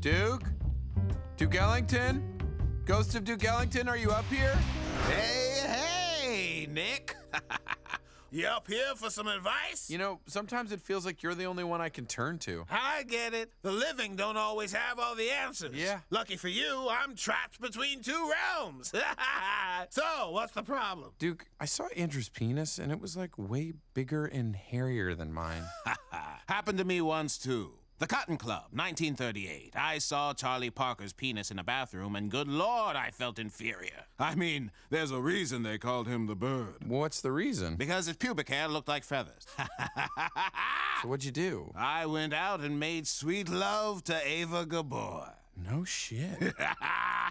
Duke? Duke Ellington? Ghost of Duke Ellington, are you up here? Hey, hey, Nick. you up here for some advice? You know, sometimes it feels like you're the only one I can turn to. I get it. The living don't always have all the answers. Yeah. Lucky for you, I'm trapped between two realms. so, what's the problem? Duke, I saw Andrew's penis and it was like way bigger and hairier than mine. Happened to me once, too. The Cotton Club, 1938. I saw Charlie Parker's penis in a bathroom, and good lord, I felt inferior. I mean, there's a reason they called him the bird. What's the reason? Because his pubic hair looked like feathers. So what'd you do? I went out and made sweet love to Eva Gabor. No shit.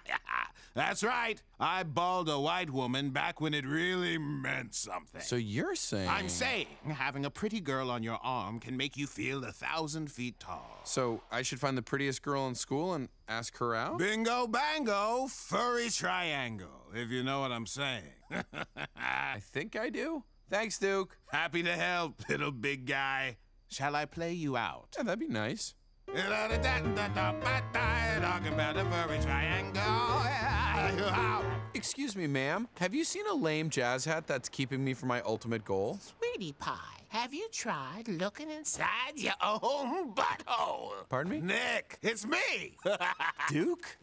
That's right. I balled a white woman back when it really meant something. so you're saying. I'm saying having a pretty girl on your arm can make you feel a thousand feet tall. So I should find the prettiest girl in school and ask her out? Bingo bango, furry triangle, if you know what I'm saying. I think I do. Thanks, Duke. Happy to help, little big guy. Shall I play you out? Yeah, that'd be nice. Talking about a furry triangle. Excuse me, ma'am. Have you seen a lame jazz hat that's keeping me from my ultimate goal? Sweetie pie, have you tried looking inside your own butthole? Pardon me? Nick, it's me. Duke?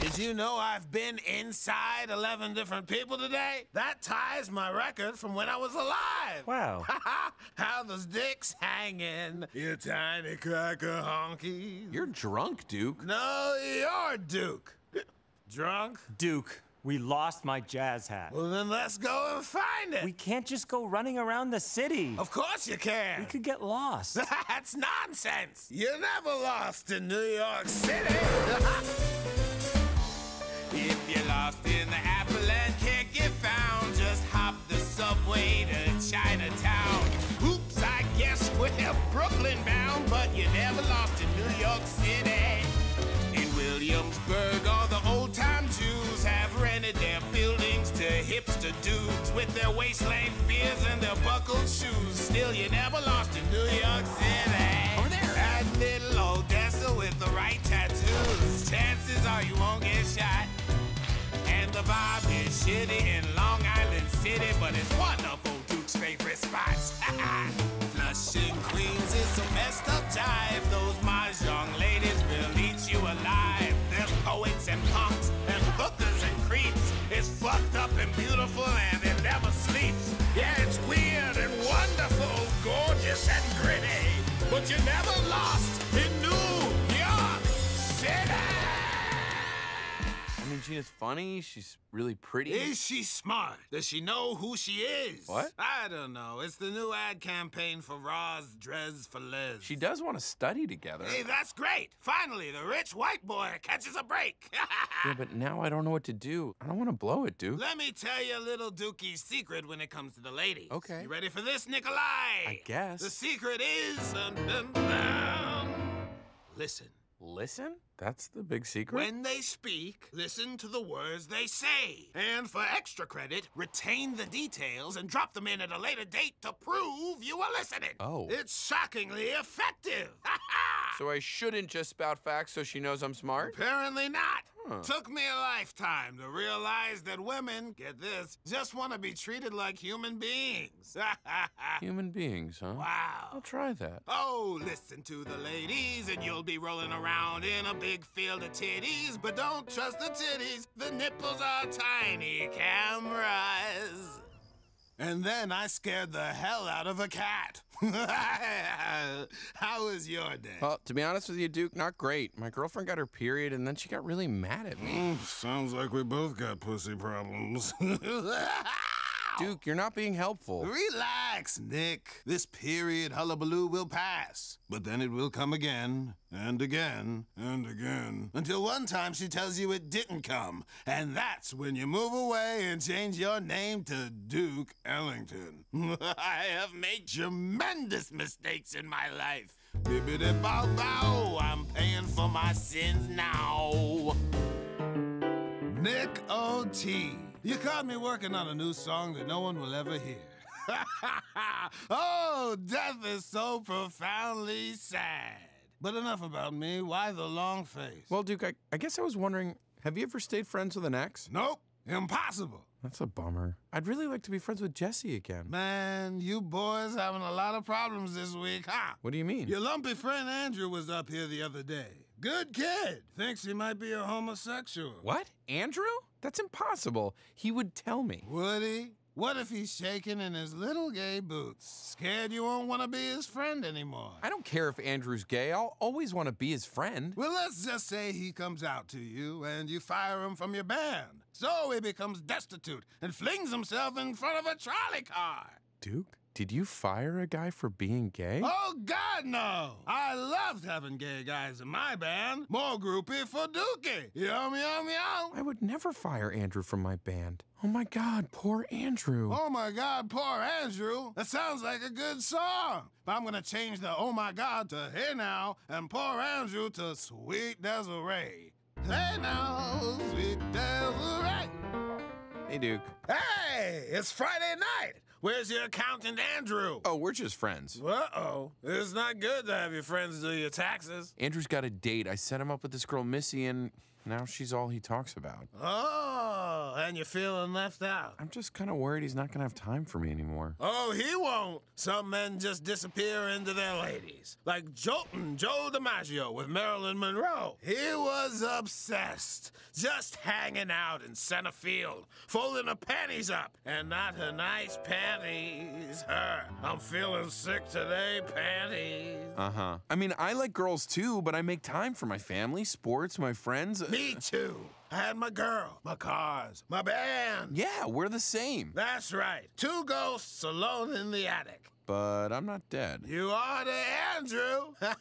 Did you know I've been inside 11 different people today? That ties my record from when I was alive. Wow. How those dicks hanging, you tiny cracker honky. You're drunk, Duke. No, you're Duke. Drunk? Duke, we lost my jazz hat. Well, then let's go and find it. We can't just go running around the city. Of course you can. We could get lost. That's nonsense. You're never lost in New York City. dudes with their waistline beers and their buckled shoes. Still, you never lost in New York City. Over there. That little Odessa with the right tattoos. Chances are you won't get shot. And the vibe is shitty in Long Island City, but it's one of old Duke's favorite spots. Flushing Queens is some messed up jive. Those you never lost mean, Gina's funny. She's really pretty. Is she smart? Does she know who she is? What? I don't know. It's the new ad campaign for Roz Drez for Liz. She does want to study together. Hey, that's great. Finally, the rich white boy catches a break. Yeah, but now I don't know what to do. I don't want to blow it, Duke. Let me tell you a little Dookie's secret when it comes to the ladies. Okay. You ready for this, Nikolai? I guess. The secret is. Listen. Listen? That's the big secret? When they speak, listen to the words they say. And for extra credit, retain the details and drop them in at a later date to prove you were listening. Oh. It's shockingly effective. So I shouldn't just spout facts so she knows I'm smart? Apparently not. Took me a lifetime to realize that women, get this, just want to be treated like human beings. Human beings, huh? wow. I'll try that. Oh, listen to the ladies, and you'll be rolling around in a big field of titties. But don't trust the titties, the nipples are tiny cameras. And then I scared the hell out of a cat. How was your day? Well, to be honest with you, Duke, not great. My girlfriend got her period and then she got really mad at me. Mm, sounds like we both got pussy problems. Duke, you're not being helpful. Relax, Nick. This period hullabaloo will pass. But then it will come again, and again, and again. Until one time she tells you it didn't come. And that's when you move away and change your name to Duke Ellington. I have made tremendous mistakes in my life. Bibbidi bow bow, I'm paying for my sins now. Nick O.T. You caught me working on a new song that no one will ever hear. oh, death is so profoundly sad. But enough about me. Why the long face? Well, Duke, I, I guess I was wondering have you ever stayed friends with an ex? nope, impossible. That's a bummer. I'd really like to be friends with Jesse again. Man, you boys having a lot of problems this week, huh? What do you mean? Your lumpy friend Andrew was up here the other day. Good kid. Thinks he might be a homosexual. What? Andrew? That's impossible. He would tell me. Would he? What if he's shaking in his little gay boots? Scared you won't want to be his friend anymore. I don't care if Andrew's gay. I'll always want to be his friend. Well, let's just say he comes out to you and you fire him from your band. So he becomes destitute and flings himself in front of a trolley car. Duke, did you fire a guy for being gay? Oh, God, no. I loved having gay guys in my band. More groupie for Dookie. Yum, yum, yum. I would never fire Andrew from my band. Oh my god, poor Andrew. Oh, my God, poor Andrew. That sounds like a good song. But I'm to change the oh, my God to hey now and poor Andrew to sweet Desiree. Hey now, sweet Desiree. Hey, Duke. Hey, it's Friday night. Where's your accountant, Andrew? Oh, we're just friends. Uh oh. It's not good to have your friends do your taxes. Andrew's got a date. I set him up with this girl, Missy, and now she's all he talks about. Oh, and you're feeling left out. I'm just kind of worried he's not going to have time for me anymore. Oh, he won't. Some men just disappear into their ladies. Like Joltin' Joe DiMaggio with Marilyn Monroe. He was obsessed. Just hanging out in center field, folding her panties up. And not her nice panties. Her. I'm feeling sick today, panties. Uh huh. I mean, I like girls too, but I make time for my family, sports, my friends. Me too. I had my girl, my cars, my band. Yeah, we're the same. That's right. Two ghosts alone in the attic. But I'm not dead. You are the Andrew.